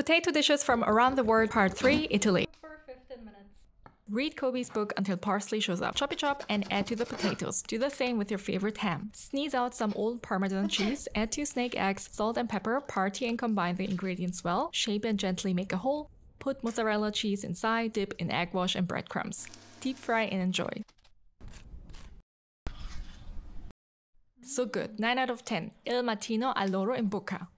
Potato dishes from around the world, part 3, Italy. for 15 minutes. Read Kobe's book until parsley shows up. Chop it up and add to the potatoes. Do the same with your favorite ham. Sneeze out some old Parmesan cheese, add two snake eggs, salt and pepper, party and combine the ingredients well, shape and gently make a hole, put mozzarella cheese inside, dip in egg wash and breadcrumbs. Deep fry and enjoy. So good, 9 out of 10. Il mattino all'oro in bocca.